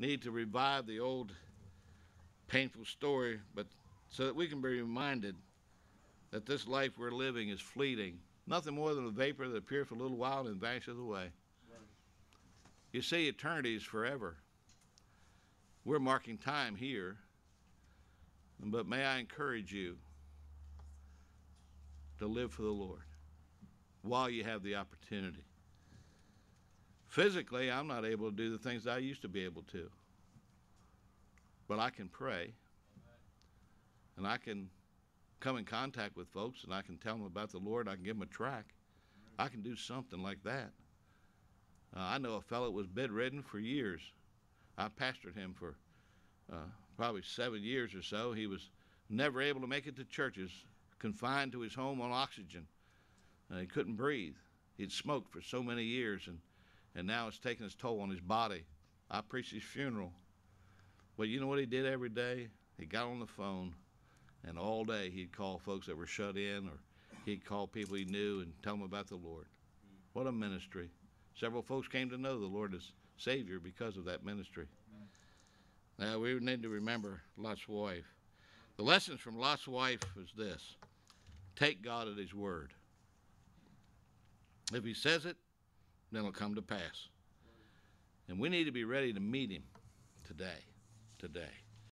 need to revive the old painful story, but so that we can be reminded that this life we're living is fleeting, nothing more than a vapor that appears for a little while and vanishes away. You see, eternity is forever. We're marking time here, but may I encourage you to live for the Lord while you have the opportunity. Physically, I'm not able to do the things I used to be able to, but I can pray and I can come in contact with folks and I can tell them about the Lord. I can give them a track. I can do something like that. Uh, I know a fellow was bedridden for years. I pastored him for uh, probably seven years or so. He was never able to make it to churches, confined to his home on oxygen. Uh, he couldn't breathe. He'd smoked for so many years, and, and now it's taking its toll on his body. I preached his funeral. Well, you know what he did every day? He got on the phone, and all day he'd call folks that were shut in, or he'd call people he knew and tell them about the Lord. What a ministry. Several folks came to know the Lord as Savior because of that ministry. Now, we need to remember Lot's wife. The lessons from Lot's wife is this take God at His word. If He says it, then it'll come to pass. And we need to be ready to meet Him today. Today.